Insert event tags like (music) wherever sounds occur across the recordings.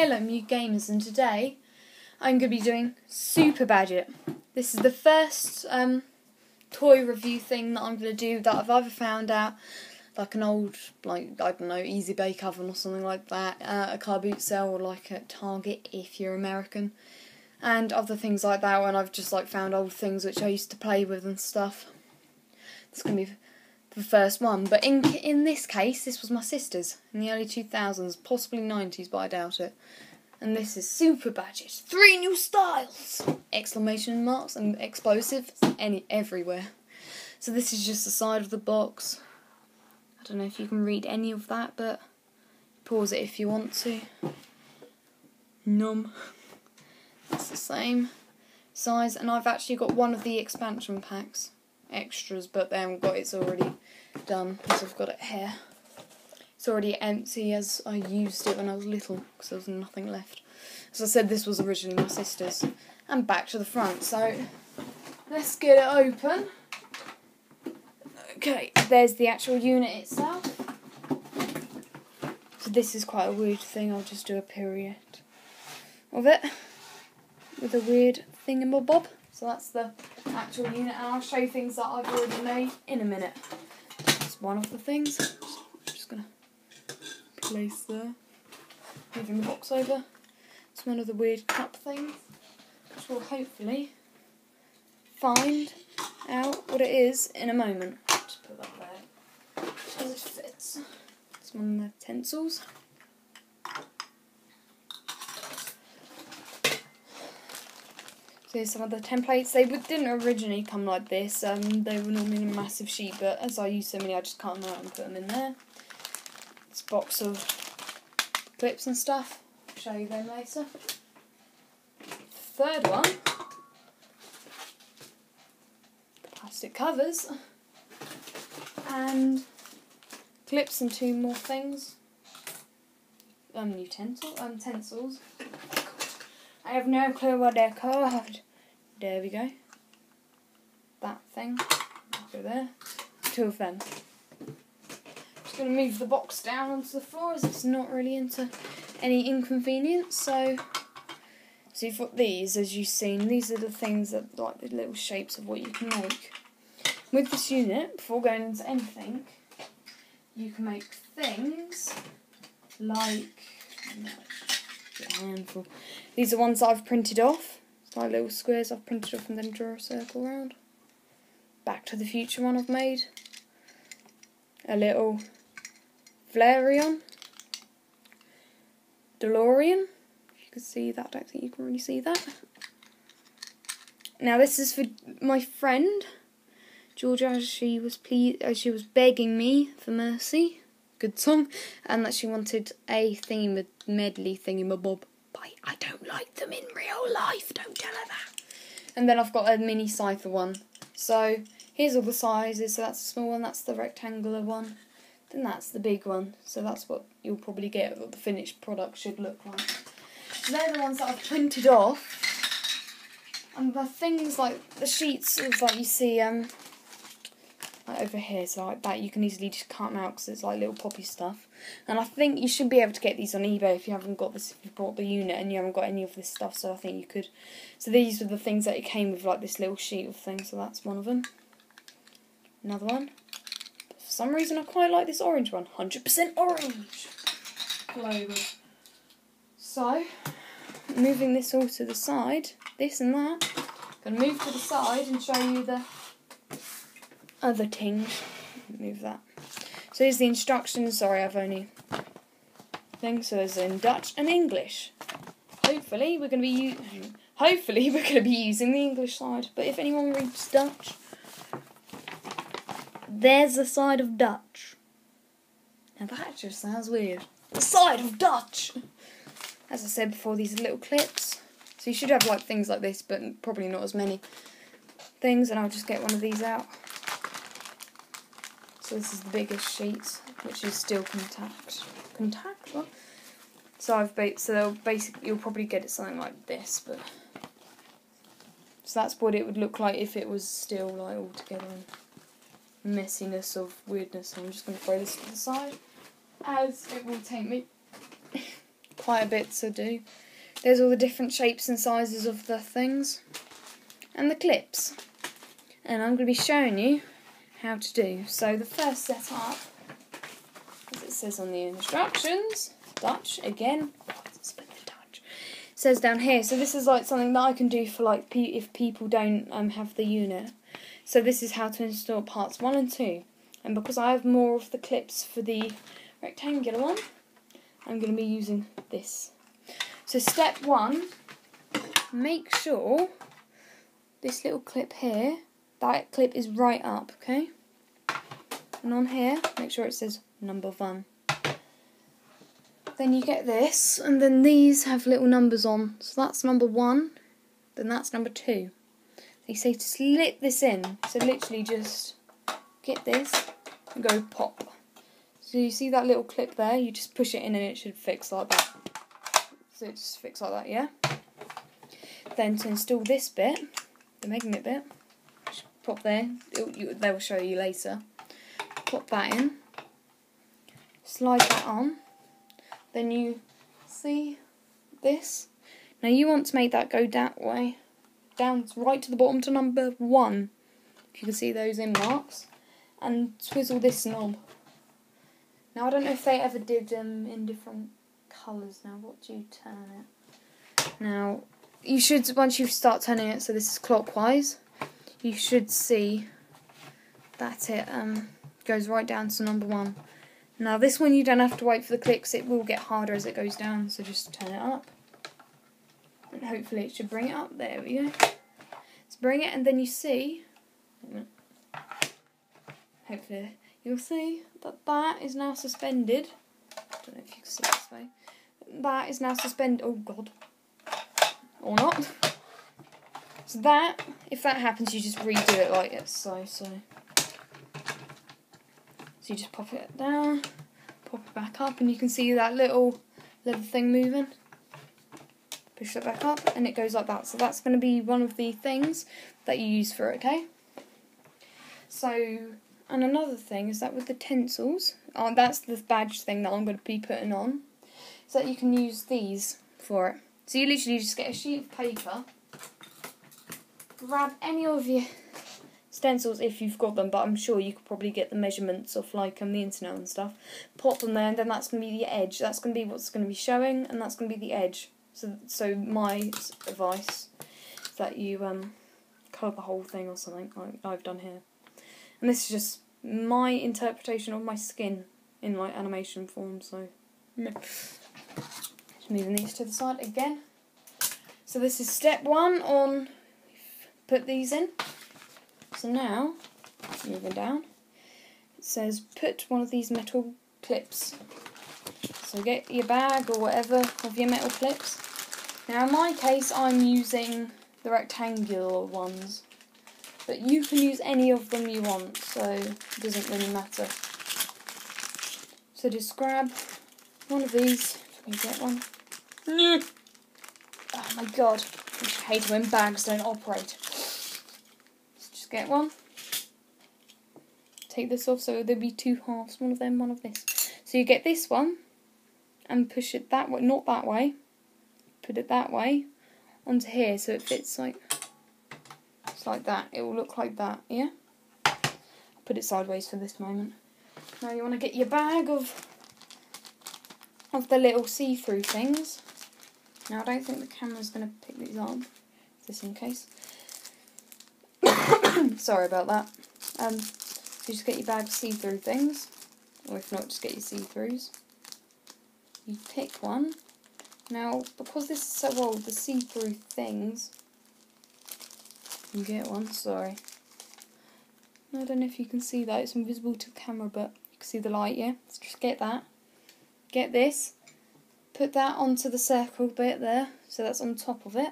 Hello, Mew gamers, and today I'm going to be doing Super Badge It. This is the first um, toy review thing that I'm going to do that I've ever found out, like an old, like I don't know, Easy Bake Oven or something like that, uh, a car boot sale or like at Target if you're American, and other things like that. When I've just like found old things which I used to play with and stuff. It's going to be the first one. But in in this case, this was my sister's in the early 2000s, possibly 90s, but I doubt it. And this is Super badges, Three new styles! Exclamation marks and explosives any everywhere. So this is just the side of the box. I don't know if you can read any of that, but pause it if you want to. Num. It's the same size, and I've actually got one of the expansion packs extras, but haven't got it's already done because I've got it here. It's already empty as I used it when I was little because there was nothing left. As I said, this was originally my sister's. And back to the front, so let's get it open. Okay, there's the actual unit itself. So this is quite a weird thing, I'll just do a period of it with a weird thingamabob. So that's the actual unit and I'll show you things that I've already made in a minute. One of the things. Just going to place there. Moving the box over. It's one of the weird cup things which we'll hopefully find out what it is in a moment. Just put that there as it fits. It's one of the utensils. Here's some of the templates. They didn't originally come like this. Um, they were normally in a massive sheet, but as I use so many, I just them out and put them in there. This box of clips and stuff. I'll show you them later. Third one. Plastic covers. And clips and two more things. Um, utensil, um, utensils. I have no clue what they're called. There we go. That thing. Go there. Two of them. Just to move the box down onto the floor as it's not really into any inconvenience. So, so you've got these, as you've seen. These are the things that, like the little shapes of what you can make. With this unit, before going into anything, you can make things like a handful. These are ones that I've printed off. It's like little squares I've printed off and then draw a circle around. Back to the Future one I've made. A little Flareon. DeLorean. If you can see that, I don't think you can really see that. Now this is for my friend Georgia as she was pleased as she was begging me for mercy good song, and that she wanted a theme with medley thingy thingamabob. But I don't like them in real life, don't tell her that. And then I've got a mini cipher one. So here's all the sizes. So that's the small one, that's the rectangular one. Then that's the big one. So that's what you'll probably get what the finished product should look like. So they're the ones that I've printed off. And the things like the sheets like you see um like over here, so like that you can easily just cut them out because it's like little poppy stuff. And I think you should be able to get these on eBay if you haven't got this, if you bought the unit and you haven't got any of this stuff, so I think you could. So these are the things that it came with, like this little sheet of things, so that's one of them. Another one. But for some reason I quite like this orange one, 100% orange flavour. So, moving this all to the side, this and that, going to move to the side and show you the other things. Move that. So here's the instructions. Sorry, I've only thing. So there's in Dutch and English. Hopefully, we're going to be u- hopefully (laughs) we're going to be using the English side. But if anyone reads Dutch, there's the side of Dutch. Now that just sounds weird. The side of Dutch. As I said before, these are little clips. So you should have like things like this, but probably not as many things. And I'll just get one of these out. So this is the biggest sheet, which is still contact. Contact? What? So I've ba- so basically you'll probably get it something like this, but so that's what it would look like if it was still like all together messiness of weirdness. So I'm just gonna throw this to the side, as it will take me (laughs) quite a bit to do. There's all the different shapes and sizes of the things and the clips. And I'm going to be showing you how to do. So the first setup, as it says on the instructions, Dutch again, says down here. So this is like something that I can do for like if people don't um, have the unit. So this is how to install parts 1 and 2. And because I have more of the clips for the rectangular one, I'm going to be using this. So step 1, make sure this little clip here, that clip is right up, okay? And on here, make sure it says number 1. Then you get this, and then these have little numbers on. So that's number 1, then that's number 2. They say to slip this in, so literally just get this and go pop. So you see that little clip there, you just push it in and it should fix like that. So it just fix like that, yeah? Then to install this bit, the magnet bit, pop there, you, they will show you later. Pop that in, slide that on, then you see this. Now you want to make that go that way down right to the bottom to number one. If you can see those in marks. And twizzle this knob. Now I don't know if they ever did them um, in different colours now. What do you turn it? Now you should once you start turning it so this is clockwise, you should see that it um goes right down to number one. Now this one you don't have to wait for the clicks, it will get harder as it goes down, so just turn it up. And hopefully it should bring it up. There we go. Let's bring it and then you see, hopefully you'll see that that is now suspended. I don't know if you can see this way. That is now suspended. Oh god. Or not. So that, if that happens, you just redo it like it's so, so. So you just pop it down, pop it back up, and you can see that little little thing moving push it back up and it goes like that. So that's going to be one of the things that you use for it, okay? So, and another thing is that with the tinsels, oh, uh, that's the badge thing that I'm going to be putting on, so that you can use these for it. So you literally just get a sheet of paper, grab any of your stencils if you've got them, but I'm sure you could probably get the measurements off like on the internet and stuff. Pop them there, and then that's going to be the edge. That's going to be what's going to be showing, and that's going to be the edge. So, so my advice is that you um, colour the whole thing or something like I've done here. And this is just my interpretation of my skin in like animation form. So, just moving these to the side again. So this is step one on put these in. So now, moving down, it says put one of these metal clips. So get your bag or whatever of your metal clips now in my case I'm using the rectangular ones, but you can use any of them you want, so it doesn't really matter. So just grab one of these, if you get one. (laughs) Oh my god, I hate when bags don't operate. Get one. Take this off so there'll be two halves, one of them, one of this. So you get this one and push it that way, not that way put it that way onto here so it fits like it's like that. It will look like that, yeah? I'll put it sideways for this moment. Now you want to get your bag of of the little see-through things. Now I don't think the camera's going to pick these up, just in case. (coughs) Sorry about that. Um, you just get your bag of see-through things, or if not, just get your see-throughs. You pick one, now, because this is so old, the see-through things... You get one, sorry. I don't know if you can see that, it's invisible to the camera, but you can see the light, yeah? So just get that. Get this. Put that onto the circle bit there, so that's on top of it.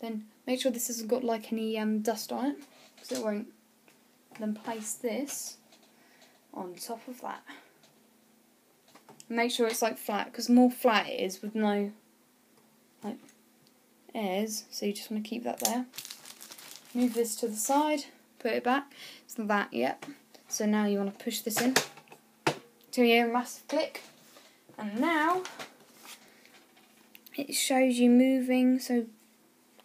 Then make sure this hasn't got like any um, dust on it, because it won't. Then place this on top of that. Make sure it's like flat, because more flat it is with no like airs, so you just want to keep that there. Move this to the side, put it back, that, yep. So now you want to push this in to your massive click. And now, it shows you moving so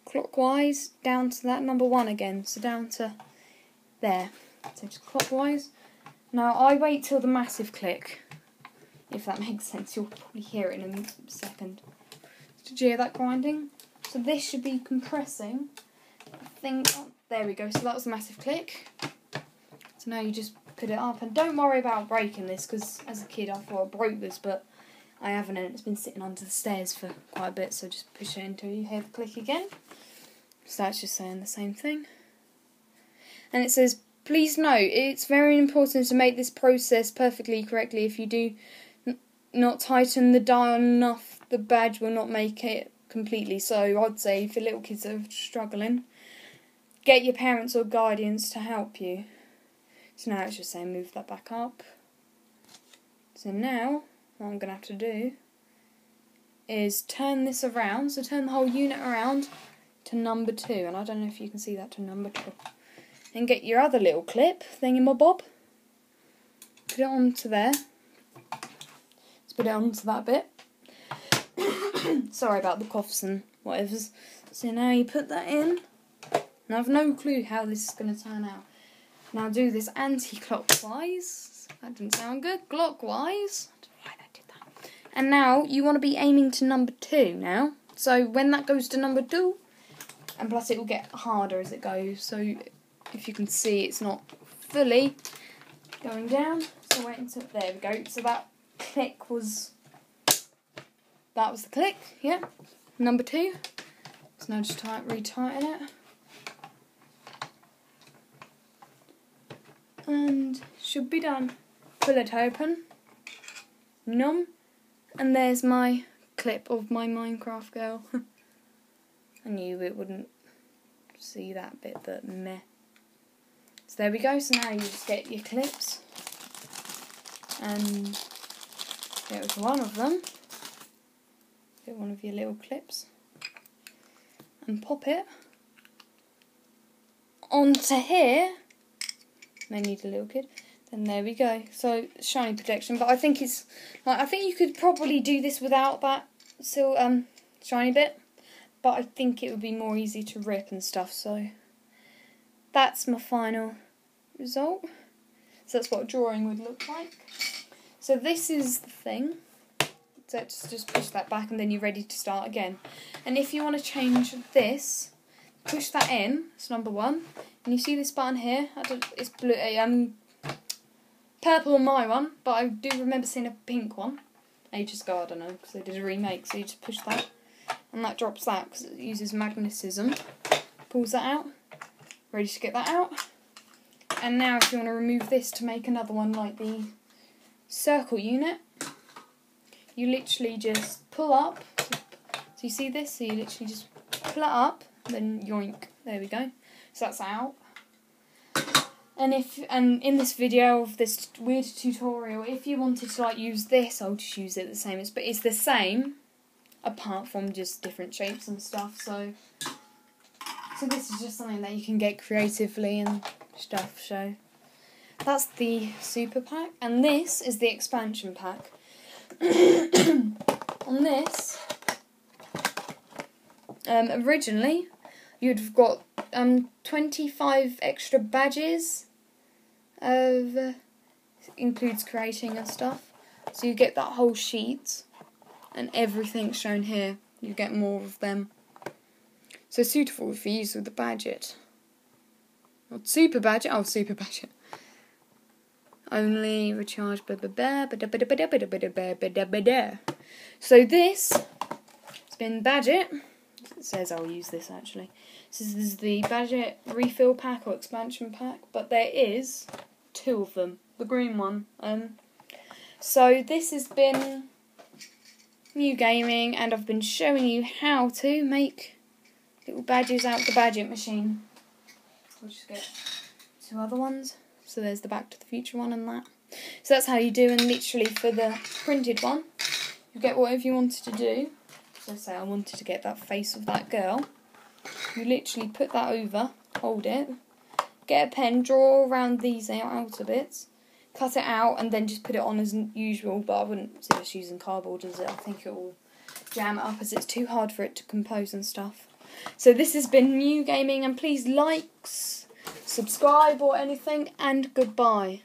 clockwise down to that number one again. So down to there. So just clockwise. Now I wait till the massive click. If that (laughs) makes sense, you'll probably hear it in a second. Did you hear that grinding? So this should be compressing. I think, oh, there we go. So that was a massive click. So now you just put it up. And don't worry about breaking this because as a kid I thought I broke this, but I haven't and it's been sitting under the stairs for quite a bit. So just push it until you hear the click again. So that's just saying the same thing. And it says, please note, it's very important to make this process perfectly correctly. If you do not tighten the dial enough, the badge will not make it completely. So I'd say for little kids that are struggling, get your parents or guardians to help you. So now it's just saying move that back up. So now what I'm going to have to do is turn this around, so turn the whole unit around to number two, and I don't know if you can see that to number two. And get your other little clip thingamabob, put it onto there, let's put it onto that bit. (coughs) Sorry about the coughs and whatever's. So now you put that in, and I've no clue how this is going to turn out. Now do this anti-clockwise. That didn't sound good. Clockwise. And now you want to be aiming to number two now. So when that goes to number two, and plus it will get harder as it goes. So if you can see, it's not fully going down. So wait until there we go. So that click was that was the click. Yeah, number two. So now just tight, retighten it. And should be done. Pull it open. Num. And there's my clip of my Minecraft girl. (laughs) I knew it wouldn't see that bit, but meh. So there we go. So now you just get your clips and get with one of them. Get one of your little clips and pop it onto here. May need a little kid. Then there we go. So shiny protection, but I think it's like I think you could probably do this without that so um shiny bit, but I think it would be more easy to rip and stuff. So that's my final result. So that's what a drawing would look like. So this is the thing. So just just push that back and then you're ready to start again. And if you want to change this, push that in. It's number one. And you see this button here? It's blue. Um, purple on my one, but I do remember seeing a pink one ages ago. I don't know because they did a remake. So you just push that, and that drops that because it uses magnetism. Pulls that out. Ready to get that out. And now, if you want to remove this to make another one like the circle unit, you literally just pull up. So you see this? So you literally just pull it up, then yoink. There we go. So that's out. And if and in this video of this weird tutorial, if you wanted to like use this, I'll just use it the same. It's but it's the same, apart from just different shapes and stuff. So, so this is just something that you can get creatively and stuff. So, that's the super pack, and this is the expansion pack. (coughs) On this, um, originally, you'd have got um twenty five extra badges of uh, includes creating and stuff. So you get that whole sheet and everything shown here. You get more of them. So suitable for use with the Badge It. Not super Badge It. Oh, super Badge It. Only recharge. So this has been budget. It says I'll use this actually. This is the Badge It refill pack or expansion pack, but there is two of them, the green one. Um, so this has been Mew Gaming, and I've been showing you how to make little badges out of the Badge It machine. We'll just get two other ones. So there's the Back to the Future one and that. So that's how you do, and literally for the printed one, you get whatever you wanted to do. So say I wanted to get that face of that girl. You literally put that over, hold it, get a pen, draw around these outer bits, cut it out, and then just put it on as usual. But I wouldn't suggest using cardboard as it. I think it will jam it up as it's too hard for it to compose and stuff. So this has been Mew Gaming, and please likes, subscribe or anything, and goodbye.